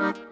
Bye.